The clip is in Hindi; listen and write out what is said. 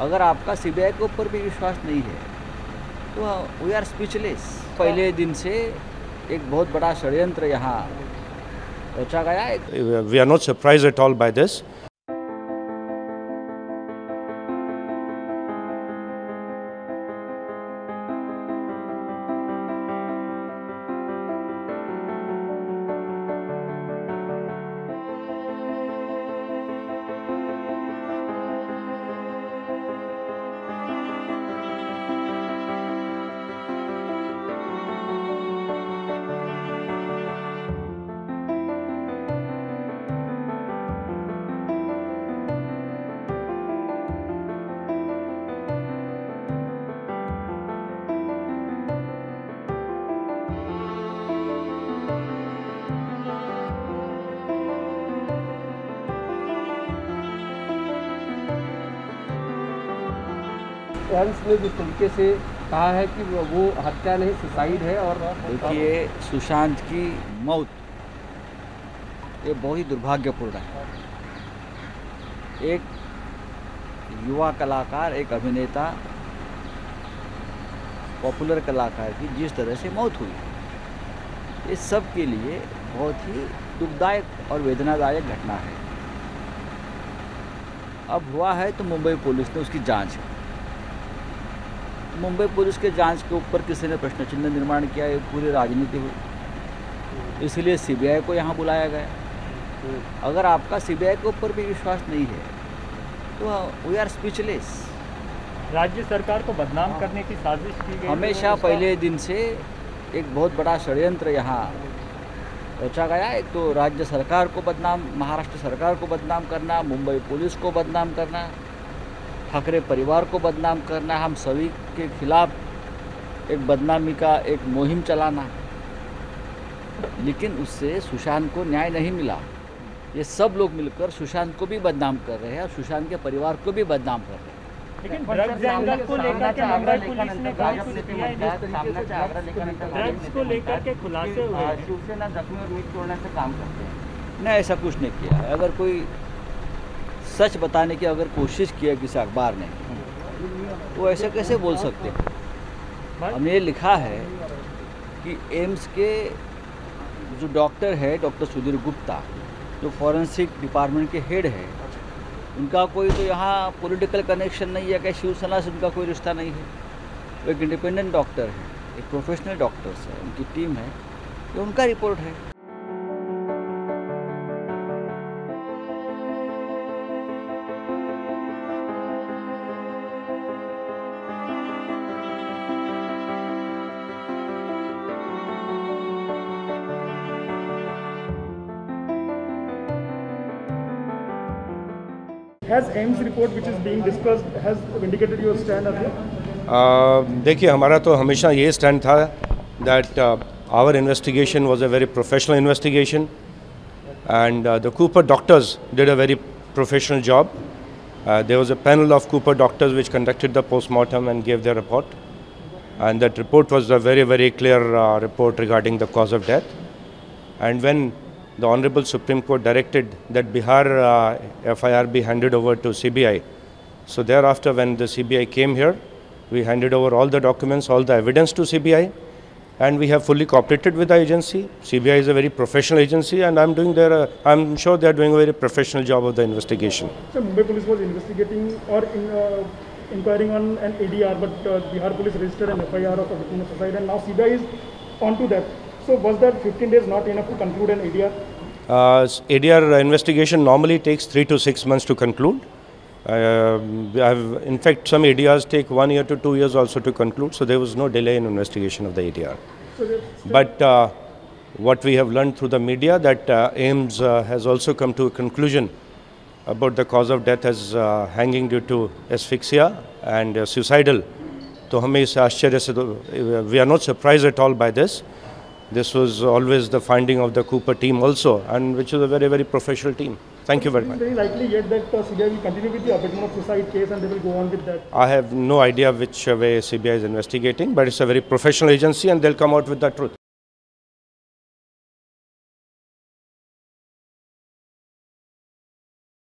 अगर आपका सीबीआई के ऊपर भी विश्वास नहीं है तो वी आर स्पीचलेस पहले दिन से एक बहुत बड़ा षड्यंत्र यहाँ रचा गया we are not surprise at all by by AIIMS ने जिस तरीके से कहा है कि वो हत्या नहीं, सुसाइड है और देखिए, सुशांत की मौत, ये बहुत ही दुर्भाग्यपूर्ण है। एक युवा कलाकार, एक अभिनेता, पॉपुलर कलाकार की जिस तरह से मौत हुई, इस सब के लिए बहुत ही दुखदायक और वेदनादायक घटना है। अब हुआ है तो मुंबई पुलिस ने उसकी जाँच की। मुंबई पुलिस के जाँच के ऊपर किसी ने प्रश्न चिन्ह निर्माण किया ये पूरी राजनीति हुई। इसलिए सीबीआई को यहाँ बुलाया गया। अगर आपका सीबीआई के ऊपर भी विश्वास नहीं है तो वी आर स्पीचलेस राज्य सरकार को बदनाम करने की साजिश की गई। हमेशा पहले दिन से एक बहुत बड़ा षड्यंत्र यहाँ रचा गया। एक तो राज्य सरकार को बदनाम महाराष्ट्र सरकार को बदनाम करना मुंबई पुलिस को बदनाम करना। ठाकरे परिवार को बदनाम करना हम सभी के खिलाफ एक बदनामी का एक मुहिम चलाना लेकिन उससे सुशांत को न्याय नहीं मिला। ये सब लोग मिलकर सुशांत को भी बदनाम कर रहे हैं और सुशांत के परिवार को भी बदनाम कर रहे हैं। लेकिन ड्रग्स एंगल को लेकर के मुंबई पुलिस ने बहुत कुछ किया है। जिस तरीके से ड्रग्स को लेकर के खुलासे हुए हैं। शिवसेना जख्मी और मीट तोड़ने से काम करते हैं। नहीं ऐसा कुछ नहीं किया है। अगर कोई सच बताने की अगर कोशिश किया किसी अखबार ने तो ऐसे कैसे बोल सकते हैं? हमने ये लिखा है कि एम्स के जो डॉक्टर है, डॉक्टर सुधीर गुप्ता, जो फॉरेंसिक डिपार्टमेंट के हेड है, उनका कोई तो यहाँ पॉलिटिकल कनेक्शन नहीं है क्या शिवसेना से उनका कोई रिश्ता नहीं है। वो एक इंडिपेंडेंट डॉक्टर है, एक प्रोफेशनल डॉक्टर्स है, उनकी टीम है, ये उनका रिपोर्ट है। Has AIMS report which is being discussed has vindicated your stand earlier? Uh, देखिए हमारा तो हमेशा ये स्टैंड था that our investigation was a very professional investigation and the Cooper doctors did a very professional job there was a panel of Cooper doctors which conducted the post-mortem and gave their report. And that report was a very, very clear uh, report regarding the cause of death. And when the Honorable Supreme Court directed that Bihar uh, FIR be handed over to CBI, so thereafter when the CBI came here, we handed over all the documents, all the evidence to CBI, and we have fully cooperated with the agency. CBI is a very professional agency, and I'm doing their, uh, I'm sure they are doing a very professional job of the investigation. So Mumbai police was investigating or in, uh, inquiring on an ADR, but uh, Bihar police registered an FIR of a victim of suicide, and now CBI is onto that. So was that 15 days not enough to conclude an ADR? Uh, ADR investigation normally takes three to six months to conclude. Uh, in fact, some ADRs take one year to two years also to conclude, so there was no delay in investigation of the ADR. So but uh, what we have learned through the media that uh, uh, has also come to a conclusion about the cause of death as uh, hanging due to asphyxia and uh, suicidal. So, we are not surprised at all by this. This was always the finding of the Cooper team also, and which is a very, very professional team. Thank you very much. Very likely yet that uh, CBI will continue with the abetment of suicide case and they will go on with that. I have no idea which way CBI is investigating, but it's a very professional agency and they'll come out with the truth.